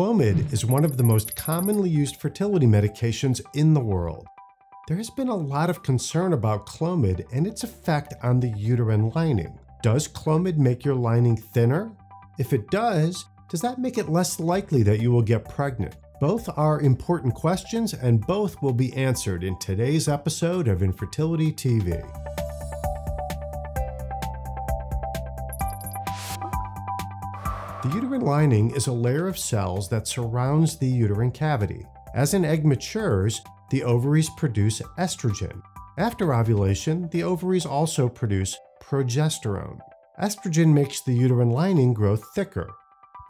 Clomid is one of the most commonly used fertility medications in the world. There has been a lot of concern about Clomid and its effect on the uterine lining. Does Clomid make your lining thinner? If it does, does that make it less likely that you will get pregnant? Both are important questions and both will be answered in today's episode of Infertility TV. The uterine lining is a layer of cells that surrounds the uterine cavity. As an egg matures, the ovaries produce estrogen. After ovulation, the ovaries also produce progesterone. Estrogen makes the uterine lining grow thicker.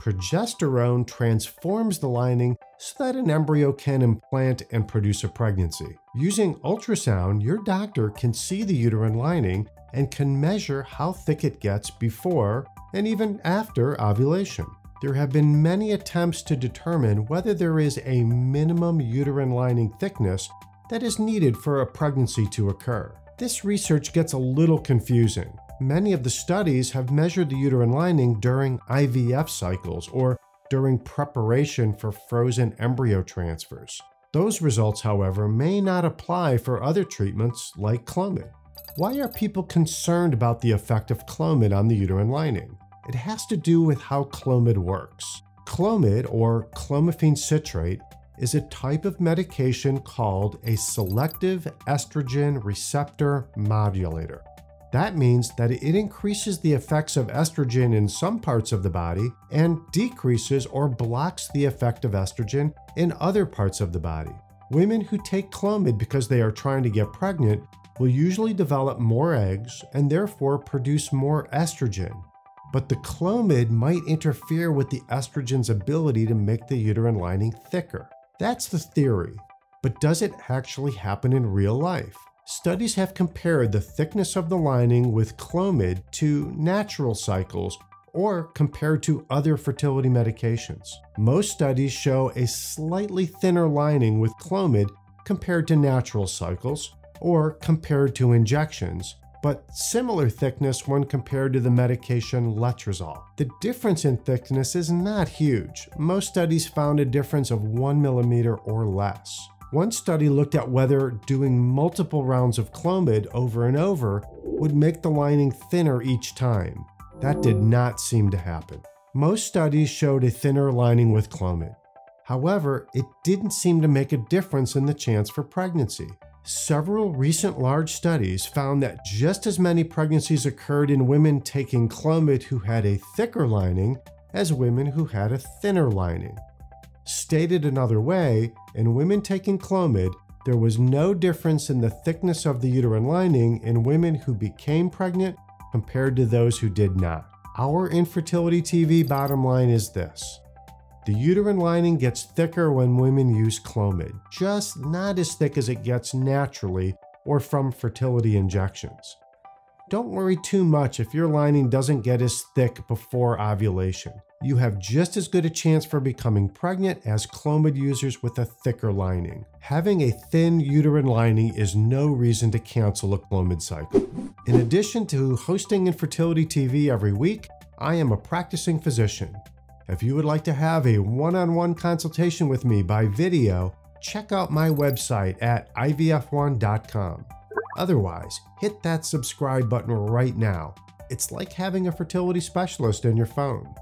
Progesterone transforms the lining so that an embryo can implant and produce a pregnancy. Using ultrasound, your doctor can see the uterine lining and can measure how thick it gets before and even after ovulation. There have been many attempts to determine whether there is a minimum uterine lining thickness that is needed for a pregnancy to occur. This research gets a little confusing. Many of the studies have measured the uterine lining during IVF cycles or during preparation for frozen embryo transfers. Those results, however, may not apply for other treatments like Clomid. Why are people concerned about the effect of Clomid on the uterine lining? It has to do with how Clomid works. Clomid, or clomiphene citrate, is a type of medication called a selective estrogen receptor modulator. That means that it increases the effects of estrogen in some parts of the body and decreases or blocks the effect of estrogen in other parts of the body. Women who take Clomid because they are trying to get pregnant will usually develop more eggs and therefore produce more estrogen. But the Clomid might interfere with the estrogen's ability to make the uterine lining thicker. That's the theory. But does it actually happen in real life? Studies have compared the thickness of the lining with Clomid to natural cycles or compared to other fertility medications. Most studies show a slightly thinner lining with Clomid compared to natural cycles, or compared to injections, but similar thickness when compared to the medication letrozole. The difference in thickness is not huge. Most studies found a difference of 1 millimeter or less. One study looked at whether doing multiple rounds of Clomid over and over would make the lining thinner each time. That did not seem to happen. Most studies showed a thinner lining with Clomid. However, it didn't seem to make a difference in the chance for pregnancy. Several recent large studies found that just as many pregnancies occurred in women taking Clomid who had a thicker lining as women who had a thinner lining. Stated another way, in women taking Clomid, there was no difference in the thickness of the uterine lining in women who became pregnant compared to those who did not. Our Infertility TV bottom line is this the uterine lining gets thicker when women use Clomid, just not as thick as it gets naturally or from fertility injections. Don't worry too much if your lining doesn't get as thick before ovulation. You have just as good a chance for becoming pregnant as Clomid users with a thicker lining. Having a thin uterine lining is no reason to cancel a Clomid cycle. In addition to hosting Infertility TV every week, I am a practicing physician. If you would like to have a one on one consultation with me by video, check out my website at ivf1.com. Otherwise, hit that subscribe button right now. It's like having a fertility specialist in your phone.